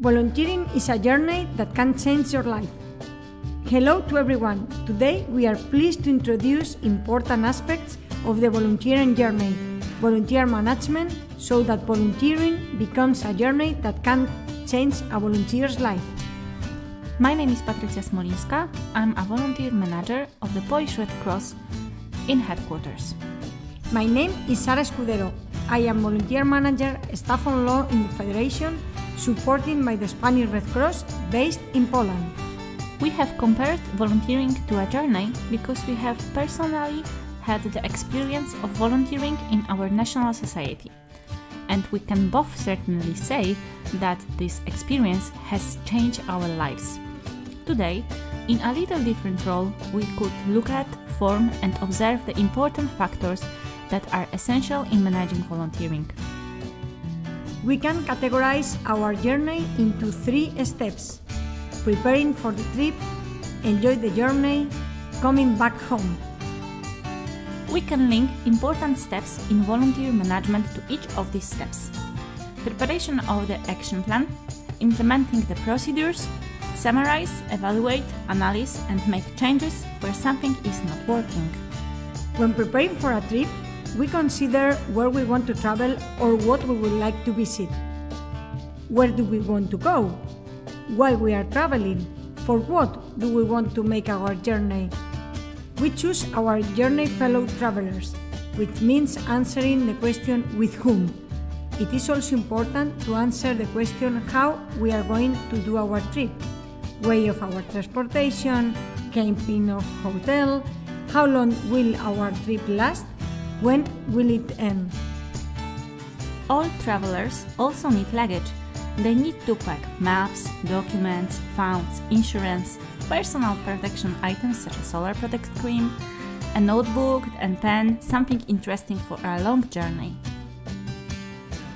Volunteering is a journey that can change your life. Hello to everyone. Today we are pleased to introduce important aspects of the volunteering journey, volunteer management, so that volunteering becomes a journey that can change a volunteer's life. My name is Patricia Smolinska. I'm a volunteer manager of the Polish Red Cross in headquarters. My name is Sara Escudero. I am volunteer manager, staff on law in the Federation supported by the Spanish Red Cross based in Poland. We have compared volunteering to a journey because we have personally had the experience of volunteering in our national society. And we can both certainly say that this experience has changed our lives. Today, in a little different role, we could look at, form, and observe the important factors that are essential in managing volunteering. We can categorize our journey into three steps preparing for the trip, enjoy the journey, coming back home. We can link important steps in volunteer management to each of these steps preparation of the action plan, implementing the procedures, summarize, evaluate, analyze, and make changes where something is not working. When preparing for a trip, we consider where we want to travel or what we would like to visit. Where do we want to go? Why we are traveling? For what do we want to make our journey? We choose our journey fellow travelers, which means answering the question with whom. It is also important to answer the question how we are going to do our trip, way of our transportation, camping of hotel, how long will our trip last, when will it end? All travelers also need luggage. They need to pack maps, documents, funds, insurance, personal protection items such as solar protect cream, a notebook and pen, something interesting for a long journey.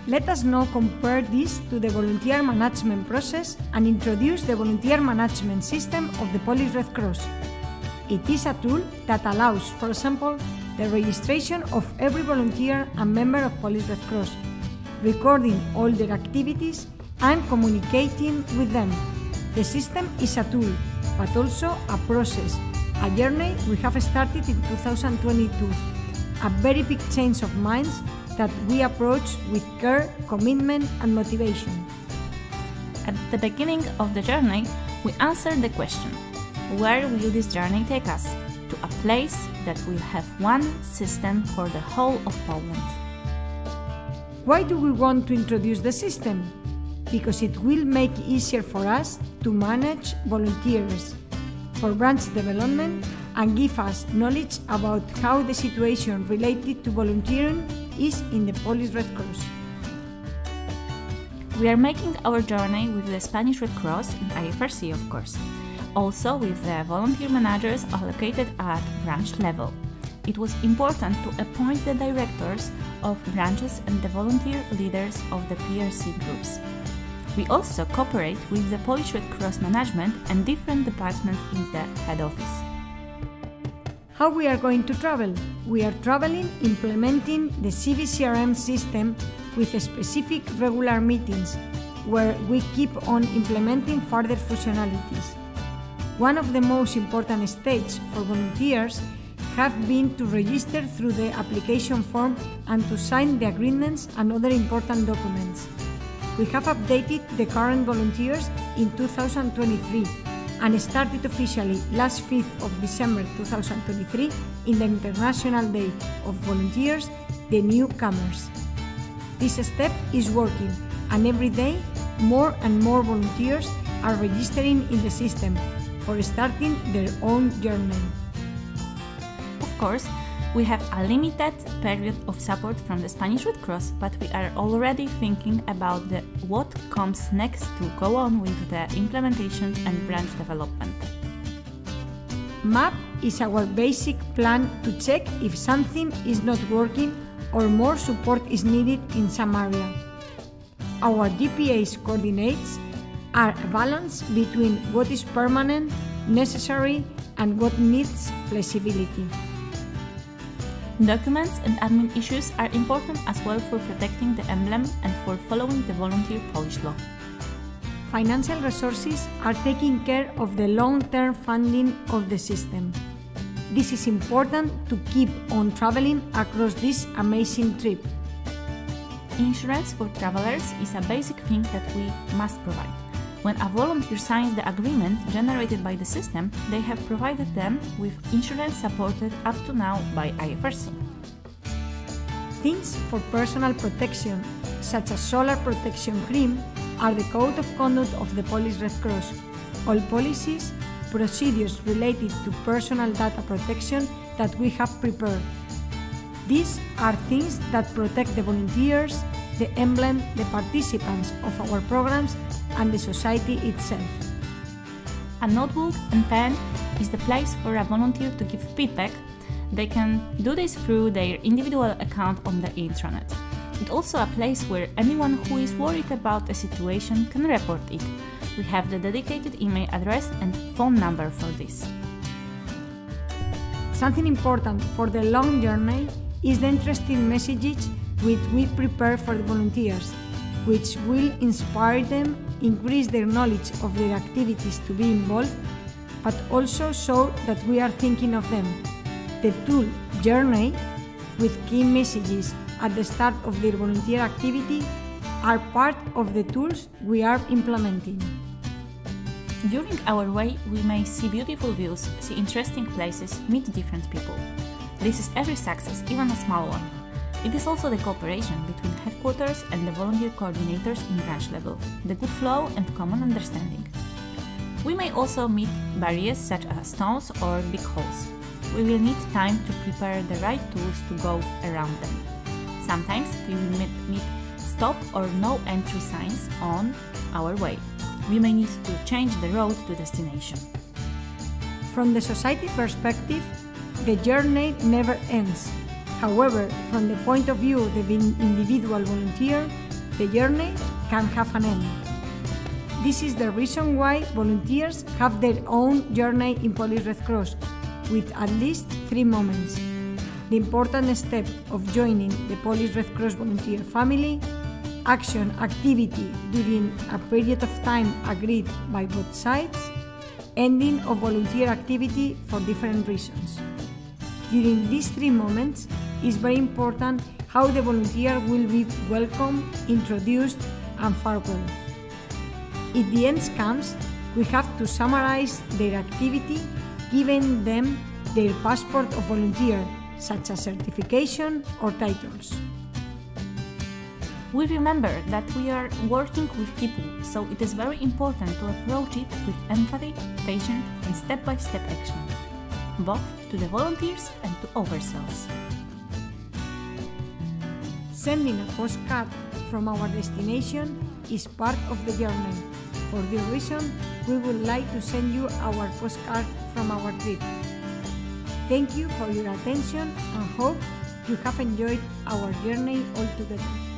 Let us now compare this to the volunteer management process and introduce the volunteer management system of the Polish Red Cross. It is a tool that allows, for example, the registration of every volunteer and member of Polish Red Cross, recording all their activities and communicating with them. The system is a tool, but also a process, a journey we have started in 2022, a very big change of minds that we approach with care, commitment, and motivation. At the beginning of the journey, we answered the question Where will this journey take us? To a place that will have one system for the whole of Poland. Why do we want to introduce the system? Because it will make it easier for us to manage volunteers, for branch development, and give us knowledge about how the situation related to volunteering is in the Polish Red Cross. We are making our journey with the Spanish Red Cross and IFRC, of course also with the volunteer managers allocated at branch level. It was important to appoint the directors of branches and the volunteer leaders of the PRC groups. We also cooperate with the Polish Red Cross management and different departments in the head office. How we are going to travel? We are traveling implementing the CVCRM system with specific regular meetings where we keep on implementing further functionalities. One of the most important stages for volunteers have been to register through the application form and to sign the agreements and other important documents. We have updated the current volunteers in 2023 and started officially last 5th of December 2023 in the International Day of Volunteers, the newcomers. This step is working and every day more and more volunteers are registering in the system for starting their own journey. Of course, we have a limited period of support from the Spanish Red Cross, but we are already thinking about the, what comes next to go on with the implementation and branch development. MAP is our basic plan to check if something is not working or more support is needed in some area. Our GPS coordinates are a balance between what is permanent, necessary, and what needs flexibility. Documents and admin issues are important as well for protecting the emblem and for following the volunteer Polish law. financial resources are taking care of the long-term funding of the system. This is important to keep on traveling across this amazing trip. Insurance for travelers is a basic thing that we must provide. When a volunteer signs the agreement generated by the system, they have provided them with insurance supported up to now by IFRC. Things for personal protection, such as solar protection cream, are the code of conduct of the Polish Red Cross. All policies, procedures related to personal data protection that we have prepared. These are things that protect the volunteers, the emblem, the participants of our programs, and the society itself. A notebook and pen is the place for a volunteer to give feedback. They can do this through their individual account on the intranet. It's also a place where anyone who is worried about a situation can report it. We have the dedicated email address and phone number for this. Something important for the long journey is the interesting messages which we prepare for the volunteers, which will inspire them, increase their knowledge of their activities to be involved, but also show that we are thinking of them. The tool Journey, with key messages at the start of their volunteer activity, are part of the tools we are implementing. During our way, we may see beautiful views, see interesting places, meet different people. This is every success, even a small one. It is also the cooperation between headquarters and the volunteer coordinators in branch level, the good flow and common understanding. We may also meet barriers such as stones or big holes. We will need time to prepare the right tools to go around them. Sometimes we will meet, stop or no entry signs on our way. We may need to change the road to destination. From the society perspective, the journey never ends. However, from the point of view of the individual volunteer, the journey can have an end. This is the reason why volunteers have their own journey in Polish Red Cross, with at least three moments. The important step of joining the Polish Red Cross volunteer family, action activity during a period of time agreed by both sides, ending of volunteer activity for different reasons. During these three moments, it's very important how the volunteer will be welcomed, introduced, and farewell. If the end comes, we have to summarize their activity, giving them their passport of volunteer, such as certification or titles. We remember that we are working with people, so it is very important to approach it with empathy, patience, and step by step action both to the volunteers and to ourselves. Sending a postcard from our destination is part of the journey. For this reason, we would like to send you our postcard from our trip. Thank you for your attention and hope you have enjoyed our journey all together.